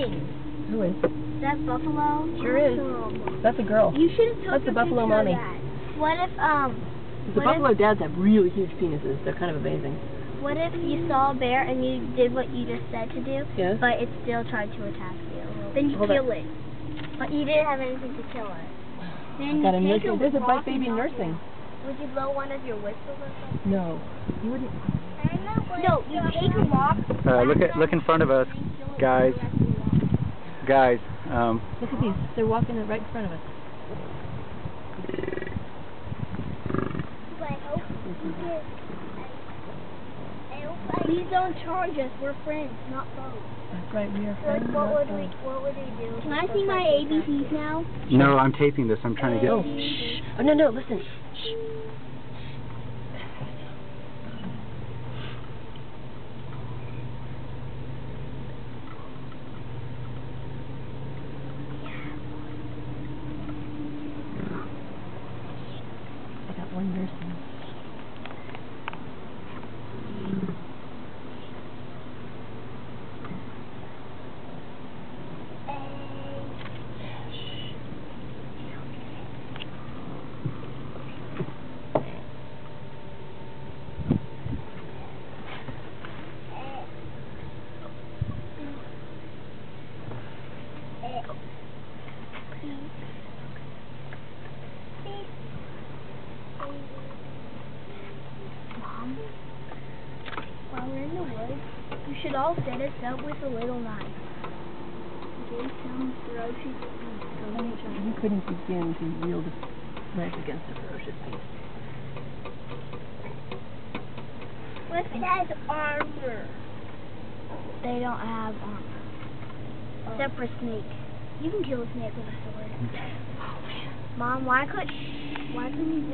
talking. Who is? That buffalo. Sure is. Awesome. That's a girl. You should have took That's the a buffalo mommy. that. What if um The what buffalo dads have really huge penises. They're kind of amazing. what if you saw a bear and you did what you just said to do, Yes. but it still tried to attack you? Then you Hold kill it. But you didn't have anything to kill it. Then Got a you take nursing. a There's a rock bite baby and knock it nursing. out. Would you blow one of your whistles or something? No. You wouldn't. No, you take a rock. Uh, look at look in front of us, guys. Guys, um, Look at these. They're walking right in front of us. Please don't charge us. We're friends, not foes. That's right. We are friends. like, what would we? What would we do? Can I see my ABCs now? no, I'm taping this. I'm trying to get. Oh, shh. Oh, no, no. Listen. Shh. I got one nursing. Mom, while we're in the woods, you should all set us up with a little knife. In case some ferocious beast comes to try. You couldn't begin to wield a knife against a ferocious beast. What it armor? They don't have armor. Except for snake. You can kill a snake with a sword. Mom, why could why couldn't you